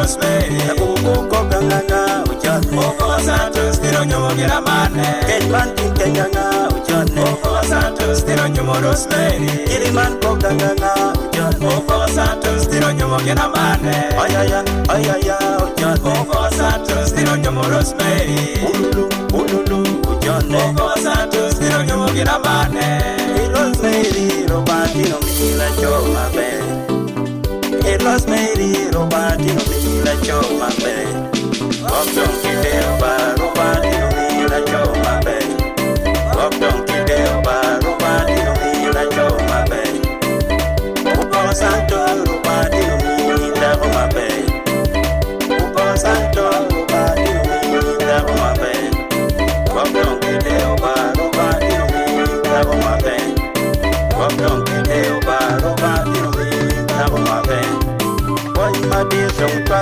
santos pe nakukuko kanganga uchone okola santos tiro nyomogera mane kenpanti kenyanga uchone okola santos tiro nyomoros pe kiliman kokanganga uchone okola santos tiro nyomogera mane oyaya oyaya uchone okola santos tiro nyomoros pe ululu ululu uchone okola santos tiro nyomogera mane ilosmeri robati nomira choma pe lost my little body, me like your man, man. I'm talking about.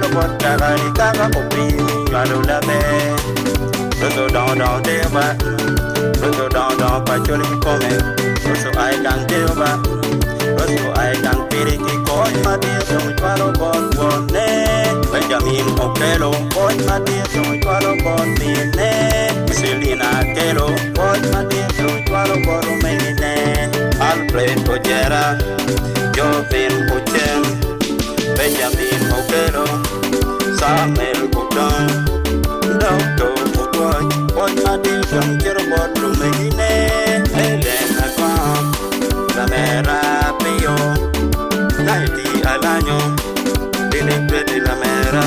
lo kota ga ni ta ga ko pi ga lo la me so so do do de ba so so do do pa cho ni ko me so so ai gang de ba so so ai gang pi ri ki ko ma ti so mi pa lo ko ko ne Benjamin Okelo ko ma ti so mi pa lo kêu ti ne Selina Kelo ko ma ti so mi pa lo ko ro me ni ne Alfred Ojera Joven Ochen Benjamin Okelo. samer kuton dokto kutoj poj fadil jom kiro bot rumegine elen akwam kamera piyo kaiti alanyo dine kwedi la mera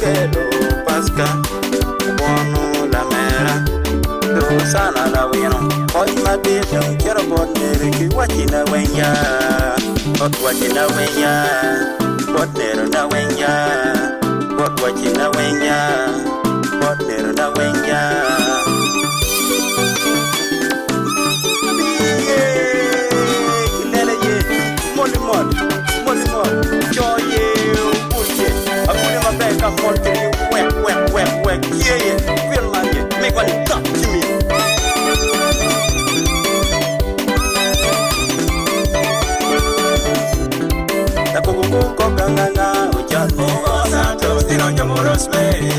kelo paska buono la mera sana la wino poj fadil jom kiro bot neriki wachina wenya Ot wachina wenya What there na wenya what you the wing ya? What mirror?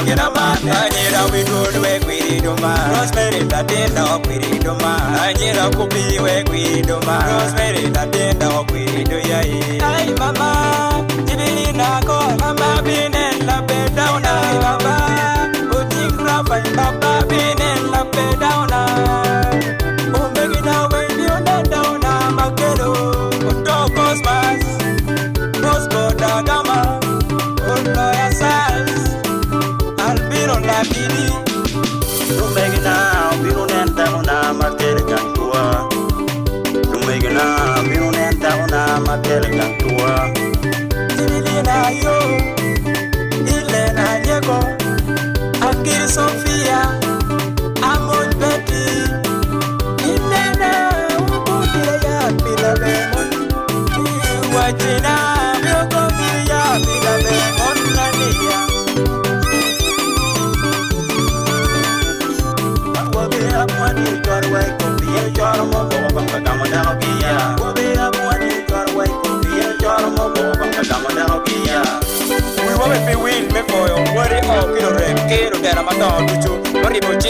mugerama tanyira bidudwe kwiriduma prosperi tatenda okwiriduma tanyira kubiwe kwiriduma prosperi tatenda okwiriduyai ai mama jibilinako mama binenda bedauna ai baba utikrafai baba kẹrin làǹtó wa. tìrìlì náà yóò ilẹ̀ náà yẹ kọ́ akiri.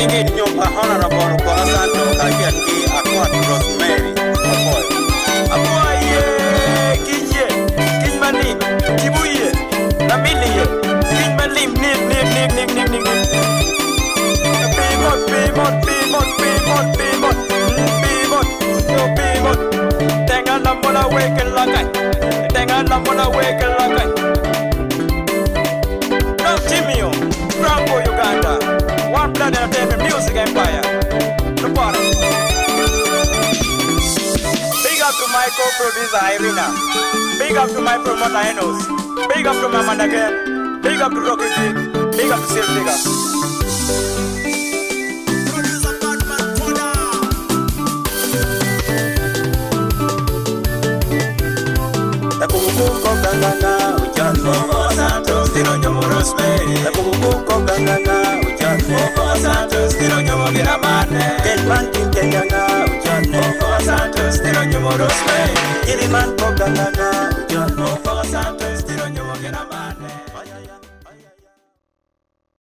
Chicken nyumba honorable kwa asante producer Irina. Big up to my promoter Enos. Big up to my man again. Big up to Rocky G. Big up to Safe Digger. Nakukuko kangana uchango Santo stilo nyomo Rosemary Nakukuko kangana uchango Santo stilo nyomo Giramane Kenpanti kenyana moroswe iri man pogangana